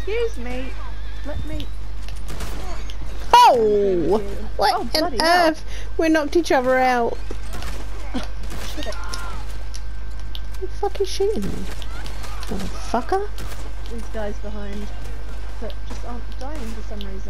Excuse me. Let me. Oh! What Oh, on earth? We knocked each other out. Shit. You fucking shooting me. Motherfucker. These guys behind that just aren't dying for some reason.